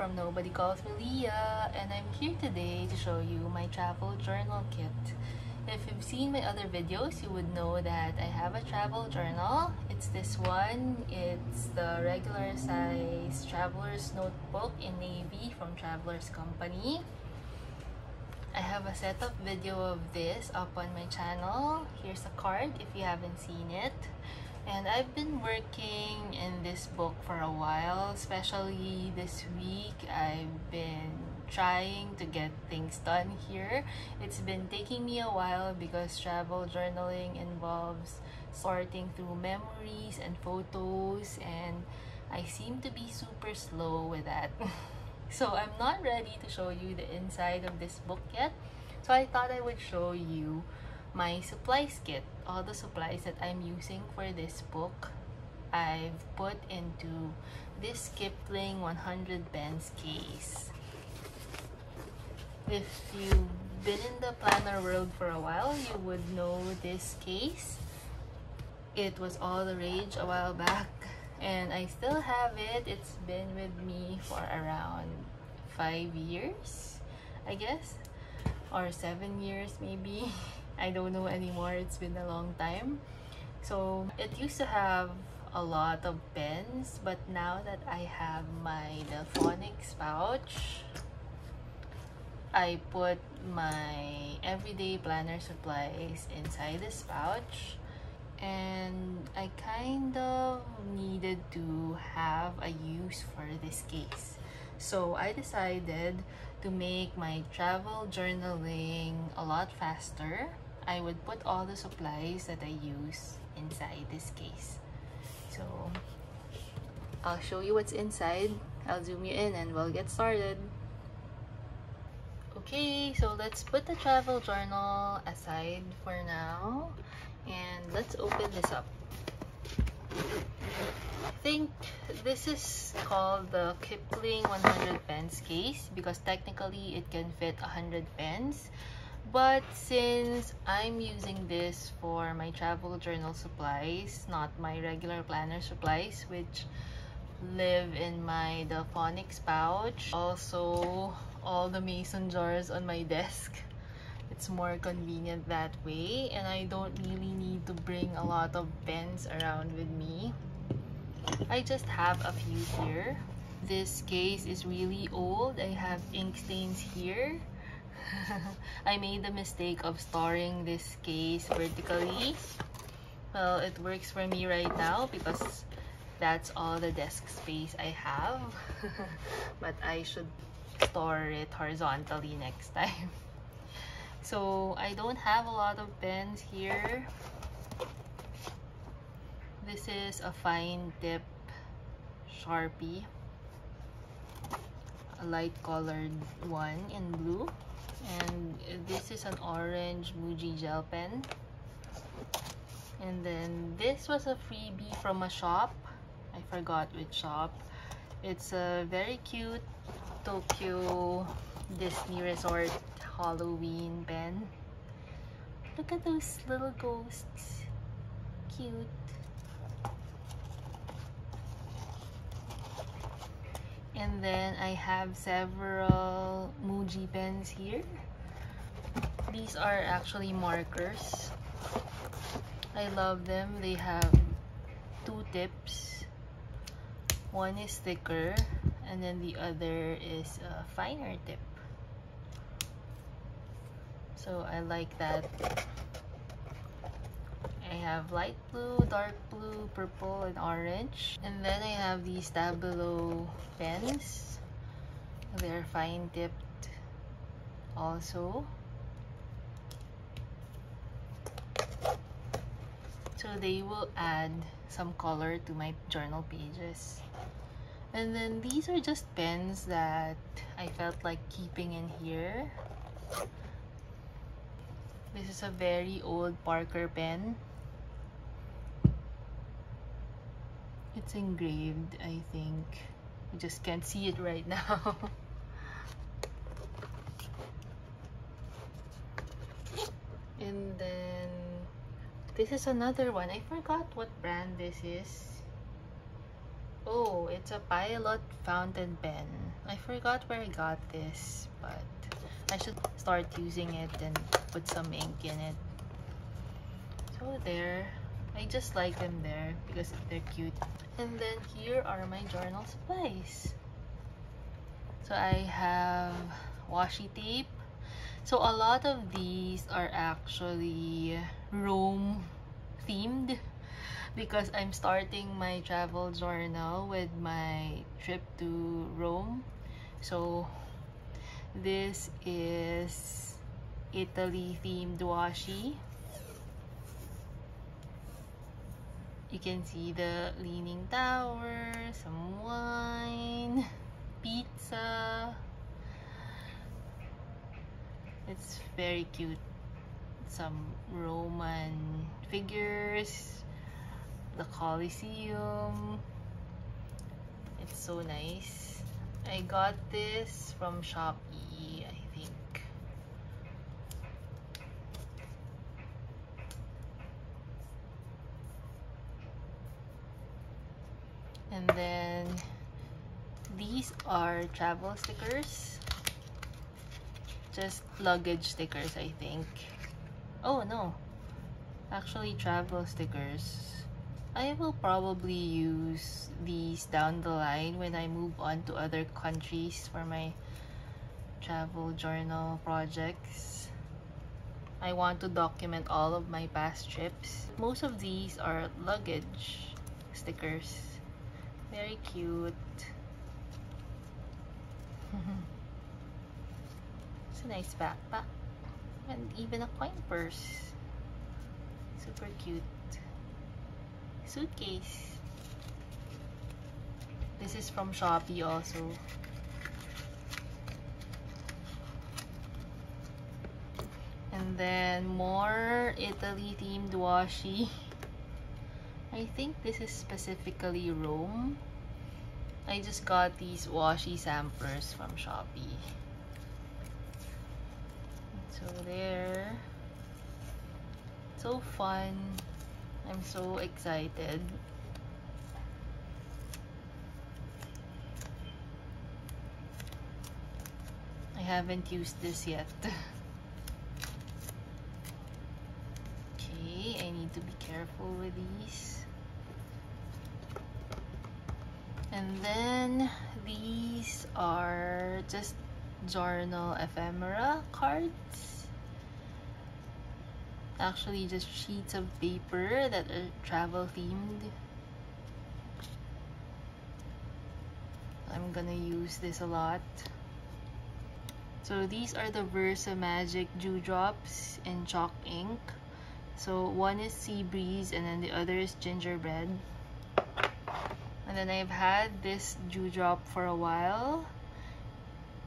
from Nobody Calls Me Lia and I'm here today to show you my travel journal kit. If you've seen my other videos, you would know that I have a travel journal. It's this one. It's the regular size traveler's notebook in navy from Traveler's Company. I have a setup video of this up on my channel. Here's a card if you haven't seen it. And I've been working in this book for a while, especially this week. I've been trying to get things done here. It's been taking me a while because travel journaling involves sorting through memories and photos and I seem to be super slow with that. so I'm not ready to show you the inside of this book yet. So I thought I would show you my supplies kit. All the supplies that I'm using for this book, I've put into this Kipling 100 pens case. If you've been in the planner world for a while, you would know this case. It was all the rage a while back and I still have it. It's been with me for around five years, I guess, or seven years maybe. I don't know anymore. It's been a long time. So it used to have a lot of pens, but now that I have my Delphonics pouch, I put my everyday planner supplies inside this pouch and I kind of needed to have a use for this case. So I decided to make my travel journaling a lot faster. I would put all the supplies that I use inside this case. So I'll show you what's inside. I'll zoom you in and we'll get started. Okay, so let's put the travel journal aside for now and let's open this up I think this is called the Kipling 100 pens case because technically it can fit 100 pens but since I'm using this for my travel journal supplies not my regular planner supplies which live in my Delphonics pouch also all the mason jars on my desk it's more convenient that way. And I don't really need to bring a lot of pens around with me. I just have a few here. This case is really old. I have ink stains here I made the mistake of storing this case vertically. Well it works for me right now because that's all the desk space I have. But I should store it horizontally next time. So I don't have a lot of pens here. This is a fine tip Sharpie. A light colored one in blue and this is an orange Muji gel pen and then this was a freebie from a shop I forgot which shop it's a very cute Tokyo Disney Resort Halloween pen. Look at those little ghosts. Cute. And then I have several Muji pens here. These are actually markers. I love them. They have two tips. One is thicker and then the other is a finer tip so I like that I have light blue, dark blue, purple, and orange. And then I have these Stabilo pens. They're fine tipped also. So they will add some color to my journal pages. And then these are just pens that I felt like keeping in here. This is a very old Parker pen. It's engraved, I think. You just can't see it right now. and then this is another one. I forgot what brand this is. Oh, it's a Pilot fountain pen. I forgot where I got this, but I should start using it and put some ink in it. So there, I just like them there because they're cute. And then here are my journal supplies. So I have washi tape. So a lot of these are actually Rome themed because I'm starting my travel journal with my trip to Rome. So this is Italy themed washi. You can see the Leaning Tower, some wine, pizza. It's very cute. Some Roman figures the Colosseum. It's so nice. I got this from Shopee, I think. And then these are travel stickers. Just luggage stickers, I think. Oh no, actually travel stickers. I will probably use these down the line when I move on to other countries for my travel journal projects. I want to document all of my past trips. Most of these are luggage stickers. Very cute. It's a nice backpack. And even a coin purse. Super cute suitcase. This is from Shopee also. And then more Italy themed washi. I think this is specifically Rome. I just got these washi samplers from Shopee. So there. So fun. I'm so excited. I haven't used this yet. okay, I need to be careful with these. And then these are just journal ephemera cards actually just sheets of paper that are travel themed. I'm gonna use this a lot. So these are the Versa Magic Dewdrops in chalk ink. So one is Sea Breeze and then the other is Gingerbread. And then I've had this dewdrop for a while.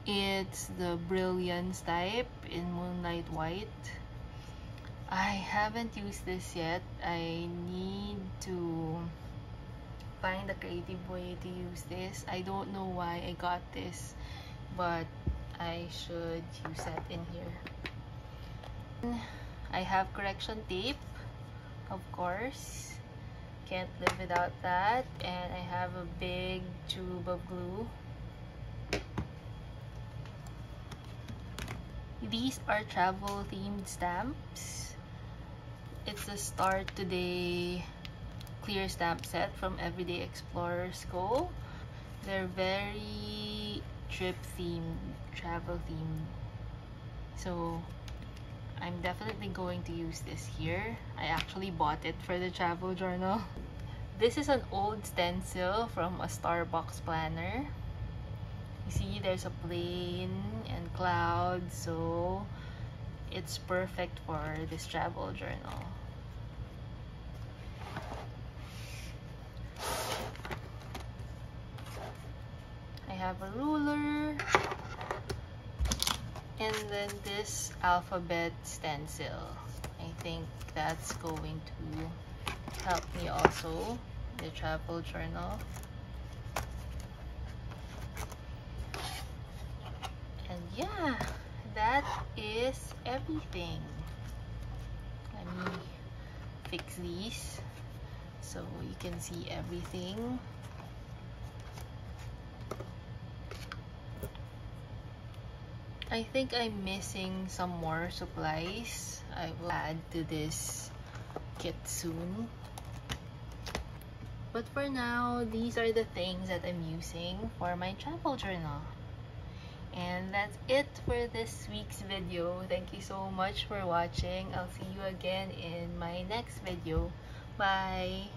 It's the Brilliance type in Moonlight White. I haven't used this yet. I need to find a creative way to use this. I don't know why I got this, but I should use that in here. I have correction tape, of course. Can't live without that. And I have a big tube of glue. These are travel themed stamps it's a Start Today clear stamp set from Everyday Explorers Co. They're very trip themed, travel themed. So I'm definitely going to use this here. I actually bought it for the travel journal. This is an old stencil from a Starbucks planner. You see there's a plane and clouds so it's perfect for this travel journal. I have a ruler and then this alphabet stencil. I think that's going to help me also the travel journal. And yeah, that is everything. Let me fix these so you can see everything. I think I'm missing some more supplies. I will add to this kit soon. But for now, these are the things that I'm using for my travel journal. And that's it for this week's video. Thank you so much for watching. I'll see you again in my next video. Bye!